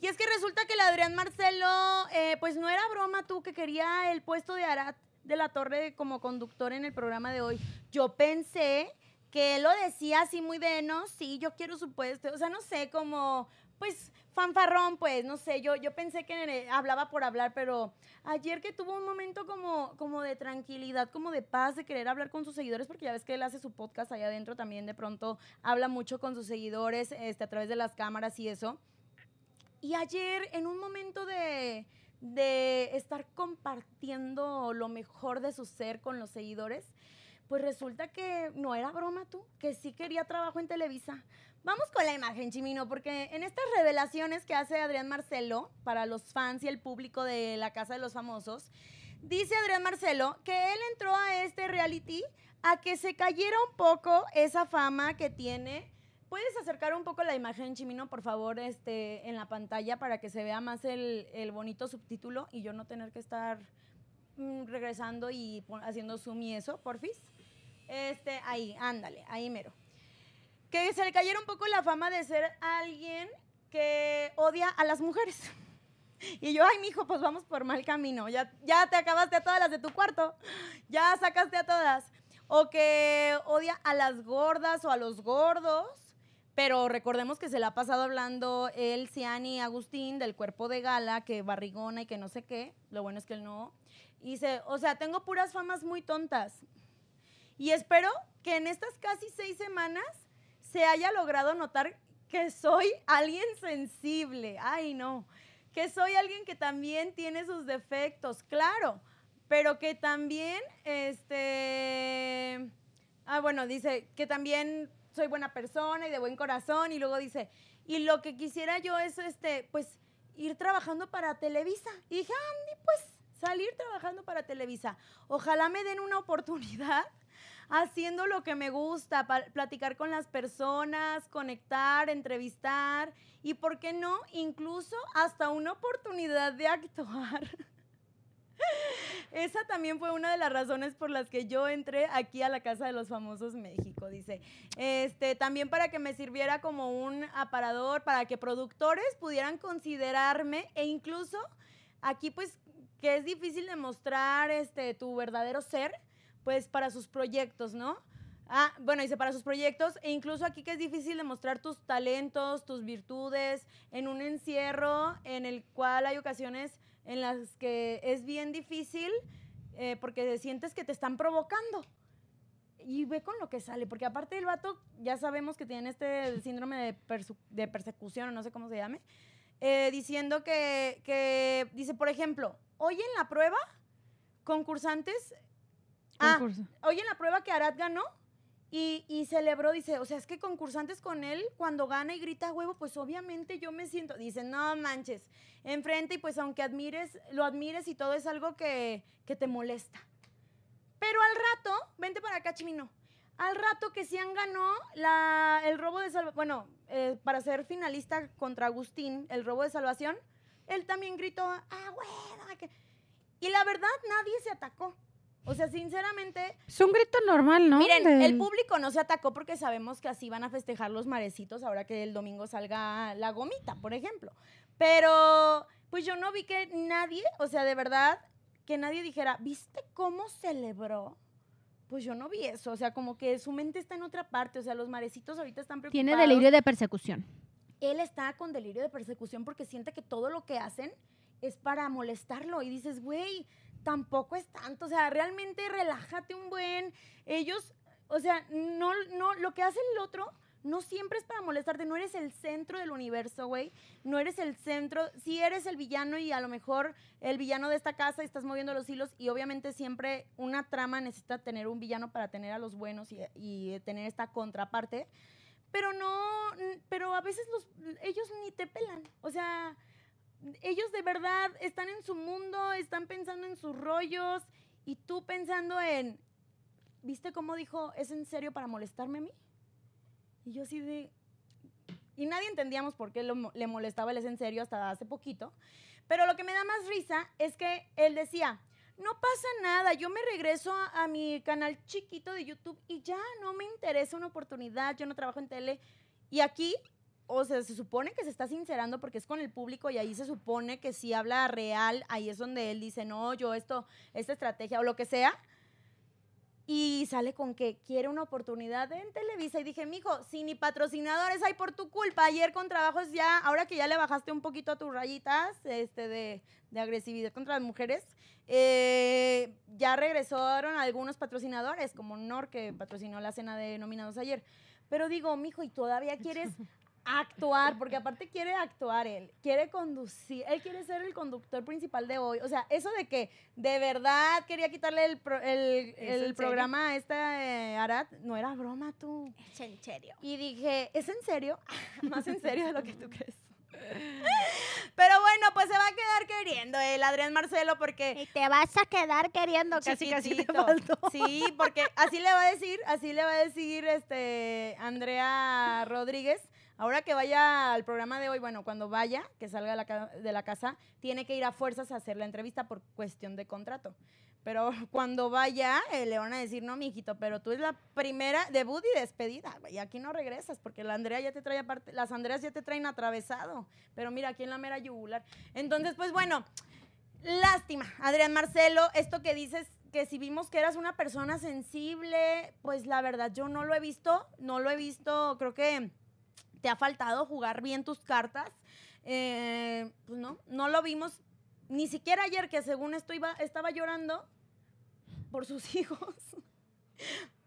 Y es que resulta que el Adrián Marcelo, eh, pues no era broma tú que quería el puesto de Arat de la Torre como conductor en el programa de hoy. Yo pensé que él lo decía así muy de, no, sí, yo quiero su puesto. O sea, no sé, como, pues, fanfarrón, pues, no sé, yo, yo pensé que hablaba por hablar, pero ayer que tuvo un momento como, como de tranquilidad, como de paz, de querer hablar con sus seguidores, porque ya ves que él hace su podcast allá adentro también, de pronto habla mucho con sus seguidores este, a través de las cámaras y eso. Y ayer, en un momento de, de estar compartiendo lo mejor de su ser con los seguidores, pues resulta que no era broma tú, que sí quería trabajo en Televisa. Vamos con la imagen, Chimino, porque en estas revelaciones que hace Adrián Marcelo para los fans y el público de la Casa de los Famosos, dice Adrián Marcelo que él entró a este reality a que se cayera un poco esa fama que tiene. ¿Puedes acercar un poco la imagen, Chimino, por favor, este, en la pantalla para que se vea más el, el bonito subtítulo y yo no tener que estar mm, regresando y haciendo zoom y eso, porfis? Este, ahí, ándale, ahí mero. Que se le cayera un poco la fama de ser alguien que odia a las mujeres. Y yo, ay, mijo, pues vamos por mal camino. Ya, ya te acabaste a todas las de tu cuarto. Ya sacaste a todas. O que odia a las gordas o a los gordos. Pero recordemos que se le ha pasado hablando él, Ciani Agustín del cuerpo de gala, que barrigona y que no sé qué. Lo bueno es que él no. Y dice, o sea, tengo puras famas muy tontas. Y espero que en estas casi seis semanas se haya logrado notar que soy alguien sensible. Ay, no. Que soy alguien que también tiene sus defectos, claro, pero que también, este, ah, bueno, dice que también soy buena persona y de buen corazón y luego dice, y lo que quisiera yo es, este, pues, ir trabajando para Televisa. Y dije, Andy, pues, salir trabajando para Televisa. Ojalá me den una oportunidad haciendo lo que me gusta, platicar con las personas, conectar, entrevistar y, ¿por qué no? Incluso hasta una oportunidad de actuar. Esa también fue una de las razones por las que yo entré aquí a la Casa de los Famosos México, dice. Este, también para que me sirviera como un aparador, para que productores pudieran considerarme e incluso aquí pues que es difícil demostrar este tu verdadero ser, pues para sus proyectos, ¿no? Ah, bueno, dice para sus proyectos, e incluso aquí que es difícil demostrar tus talentos, tus virtudes, en un encierro en el cual hay ocasiones en las que es bien difícil eh, porque sientes que te están provocando. Y ve con lo que sale, porque aparte del vato, ya sabemos que tiene este síndrome de, de persecución, o no sé cómo se llame, eh, diciendo que, que, dice, por ejemplo, hoy en la prueba, concursantes Ah, hoy en la prueba que Arad ganó y, celebró, dice, o sea, es que concursantes con él, cuando gana y grita huevo, pues obviamente yo me siento, dice, no manches, enfrente y pues aunque admires, lo admires y todo es algo que, te molesta. Pero al rato, vente para acá, Chimino, al rato que Cian ganó la, el robo de salvación, bueno, eh, para ser finalista contra Agustín, el robo de salvación, él también gritó, ah, huevo, y la verdad nadie se atacó. O sea, sinceramente. Es un grito normal, ¿no? Miren, el público no se atacó porque sabemos que así van a festejar los marecitos ahora que el domingo salga la gomita, por ejemplo. Pero, pues yo no vi que nadie, o sea, de verdad, que nadie dijera, ¿viste cómo celebró? Pues yo no vi eso, o sea, como que su mente está en otra parte, o sea, los marecitos ahorita están preocupados. Tiene delirio de persecución. Él está con delirio de persecución porque siente que todo lo que hacen es para molestarlo y dices, güey, tampoco es tanto, o sea, realmente relájate un buen. Ellos, o sea, no, no, lo que hace el otro no siempre es para molestarte, no eres el centro del universo, güey. No eres el centro, sí eres el villano y a lo mejor el villano de esta casa estás moviendo los hilos y obviamente siempre una trama necesita tener un villano para tener a los buenos y, y tener esta contraparte. Pero no, pero a veces los, ellos ni te pelan. O sea, ellos de verdad están en su mundo, están pensando en sus rollos y tú pensando en, ¿viste cómo dijo, es en serio para molestarme a mí? Y yo así de... Y nadie entendíamos por qué le molestaba el es en serio hasta hace poquito. Pero lo que me da más risa es que él decía, no pasa nada, yo me regreso a, a, mi canal chiquito de YouTube y ya no me interesa una oportunidad, yo no trabajo en tele. Y aquí o sea, se supone que se está sincerando porque es con el público y ahí se supone que si habla real, ahí es donde él dice, no, yo esto, esta estrategia o lo que sea. Y sale con que quiere una oportunidad en Televisa. Y dije, mijo, si ni patrocinadores hay por tu culpa, ayer con trabajos ya, ahora que ya le bajaste un poquito a tus rayitas este, de, de agresividad contra las mujeres, eh, ya regresaron algunos patrocinadores, como Nor, que patrocinó la cena de nominados ayer. Pero digo, mijo, ¿y todavía quieres actuar, porque aparte quiere actuar él, quiere conducir, él quiere ser el conductor principal de hoy. O sea, eso de que de verdad quería quitarle el, pro- el, ¿Es el programa a esta eh, Arat, no era broma tú. Es en serio. Y dije, ¿es en serio? Más en serio de lo que tú crees. Pero bueno, pues se va a quedar queriendo el Adrián Marcelo porque Y te vas a quedar queriendo casi casi te faltó. Sí, porque así le va a decir, así le va a decir este Andrea Rodríguez. Ahora que vaya al programa de hoy, bueno, cuando vaya, que salga de la, casa, tiene que ir a fuerzas a hacer la entrevista por cuestión de contrato. Pero cuando vaya, eh, le van a decir, no, mijito, pero tú es la primera debut y despedida, y aquí no regresas, porque la Andrea ya te trae aparte, las Andreas ya te traen atravesado, pero mira, aquí en la mera yugular. Entonces, pues bueno, Lástima, Adrián Marcelo, esto que dices que si vimos que eras una persona sensible, pues la verdad yo no lo he visto, no lo he visto, creo que te ha faltado jugar bien tus cartas. Eh, pues no, no lo vimos, ni siquiera ayer que según esto iba, estaba llorando por sus hijos.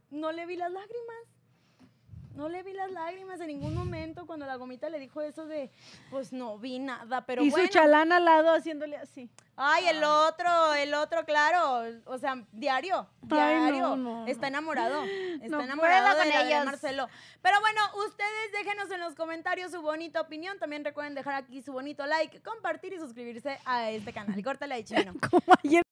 No le vi las lágrimas. No le vi las lágrimas en ningún momento cuando la gomita le dijo eso de, pues no vi nada, pero y bueno. su chalán al lado haciéndole así. Ay, el otro, el otro, claro. O sea, diario, Ay, no, diario. no, Está enamorado. Está No enamorado de Adrián ellos. Marcelo. Pero bueno, ustedes déjenos en los comentarios su bonita opinión. También recuerden dejar aquí su bonito like, compartir y suscribirse a este canal. Córtale ahí, chino. Como ayer